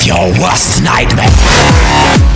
live your worst nightmare.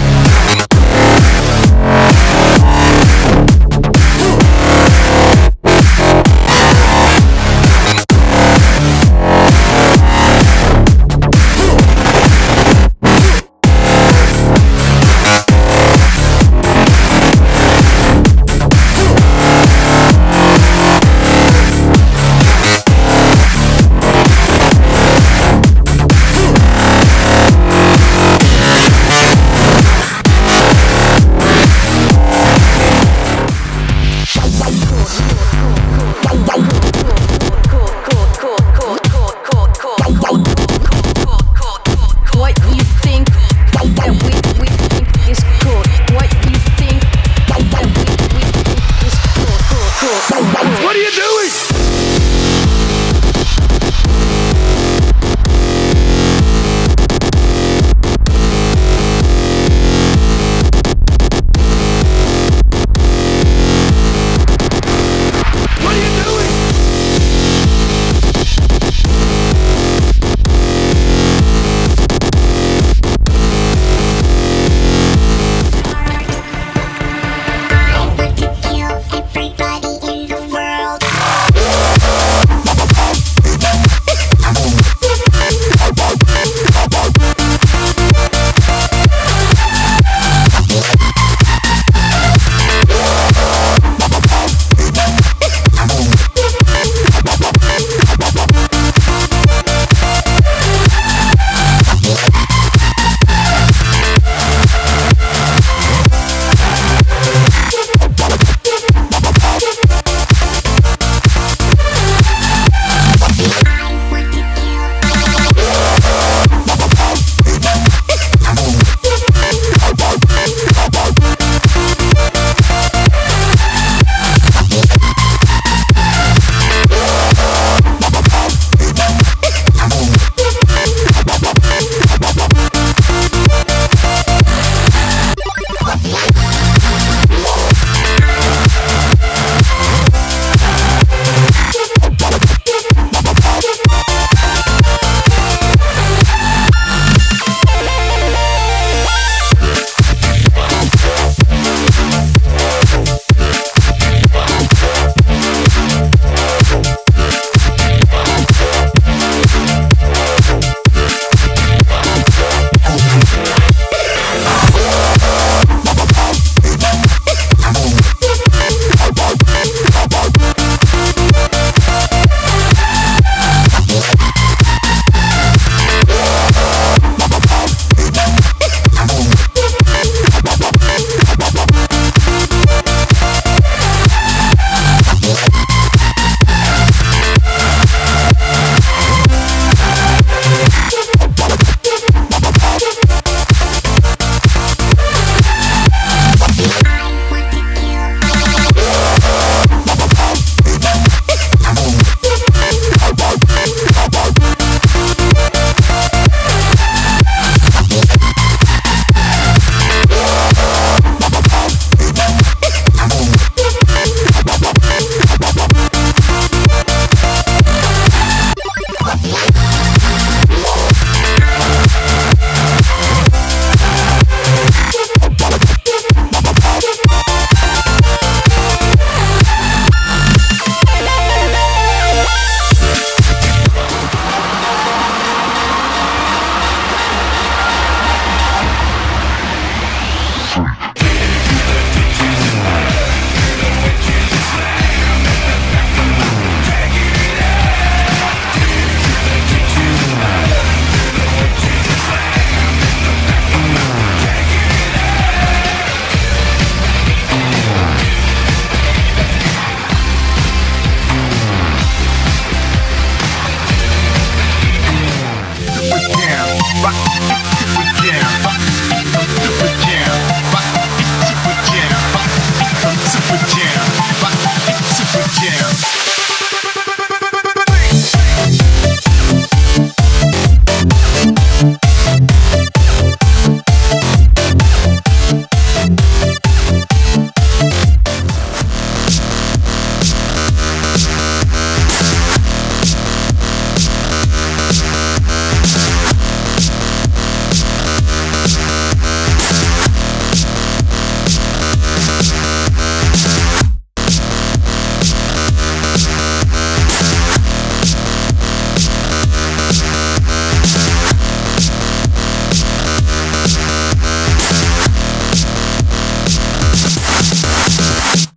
Yeah.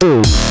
Ooh.